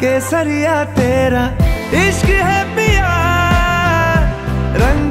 केसरिया तेरा इश्क है पिया रंग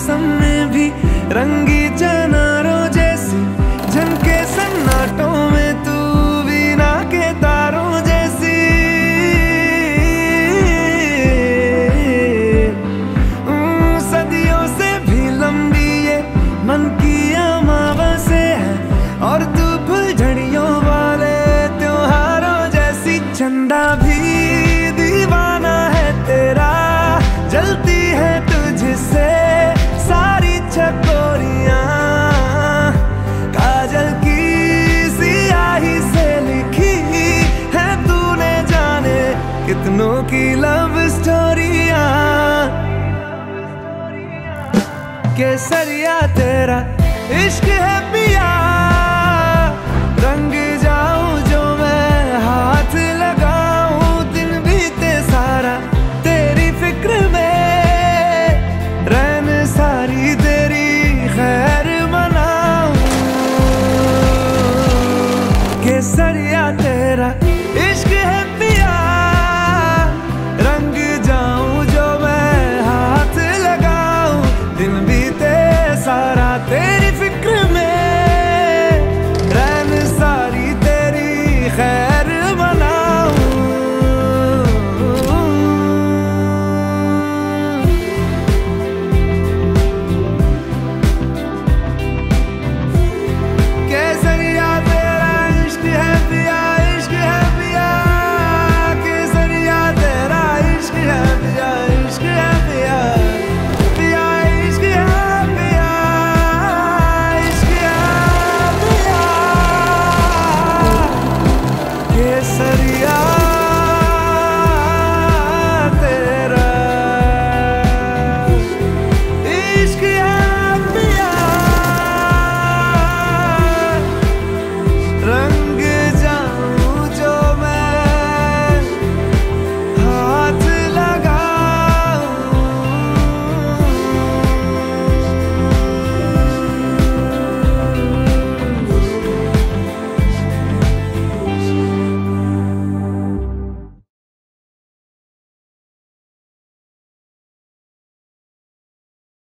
मौसम में भी रंगी चनारों जैसी, झनके सन्नाटों में तू बीना के तारों जैसी। सदियों से भी लंबी ये मन की अमावस्या है, और तू फुलझड़ियों वाले त्योहारों जैसी चंदा भी चकोरियाँ काजल की सियाही से लिखी है तूने जाने कितनों की लव स्टोरिया केसरिया तेरा इश्क है Said it.